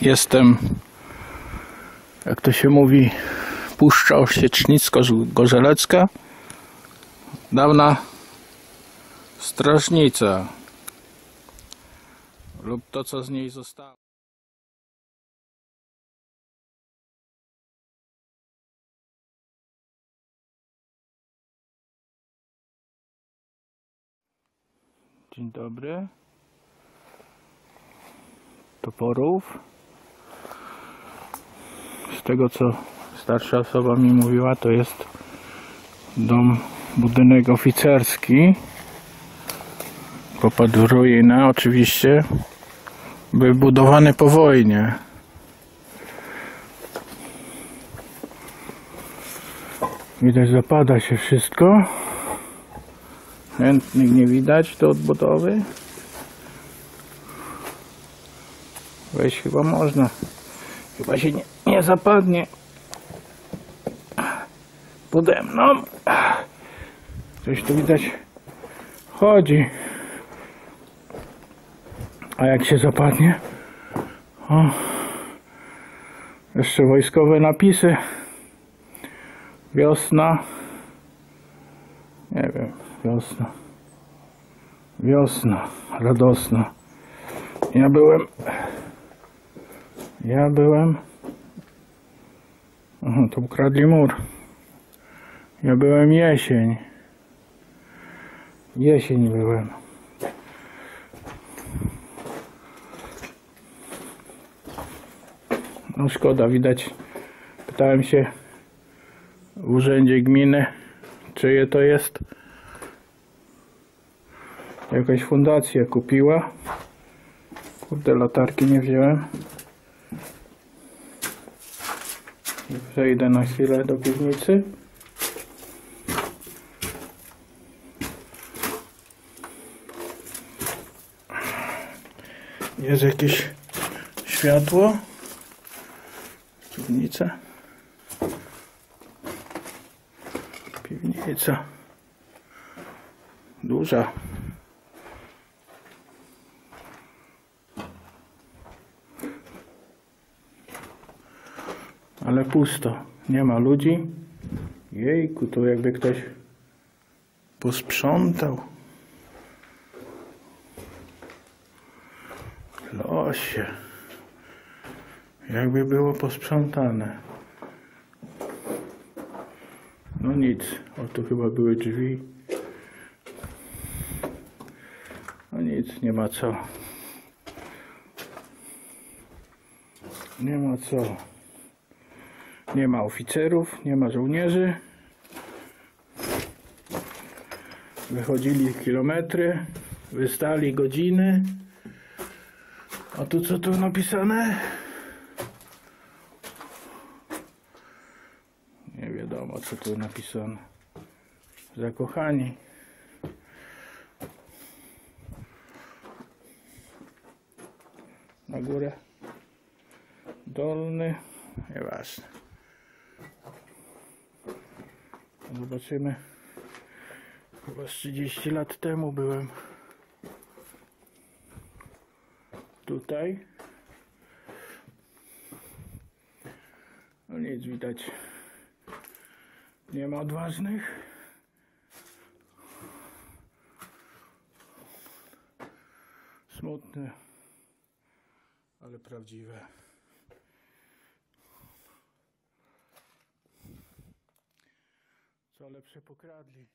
Jestem, jak to się mówi, Puszcza Osiecznicko-Gorzelecka. Dawna strażnica. Lub to, co z niej zostało. Dzień dobry. Toporów. Tego co starsza osoba mi mówiła, to jest dom, budynek oficerski. Popadł w ruinę oczywiście. Był budowany po wojnie. Widać zapada się wszystko. Chętnych nie widać do odbudowy. Wejść chyba można. Chyba się nie, nie zapadnie. Pode mną. Coś tu widać chodzi. A jak się zapadnie? O. Jeszcze wojskowe napisy. Wiosna. Nie wiem. Wiosna. Wiosna. Radosna. Ja byłem. Ja byłem. Aha, to ukradli mur. Ja byłem jesień. Jesień byłem. No szkoda, widać. Pytałem się w urzędzie gminy, czyje to jest. Jakaś fundacja kupiła. Kurde, latarki nie wziąłem. Przejdę na chwilę do piwnicy. Jest jakieś światło. Piwnica. Piwnica. Duża. Ale pusto. Nie ma ludzi. Jejku, tu jakby ktoś posprzątał. Losie. Jakby było posprzątane. No nic. O, tu chyba były drzwi. No nic, nie ma co. Nie ma co. Nie ma oficerów, nie ma żołnierzy. Wychodzili kilometry, wystali godziny. A tu co tu napisane? Nie wiadomo co tu napisane. Zakochani. Na górę. Dolny. Nieważne. Zobaczymy. Chyba z 30 lat temu byłem tutaj. No nic widać. Nie ma odważnych. Smutne, ale prawdziwe. Co lepsze pokradli.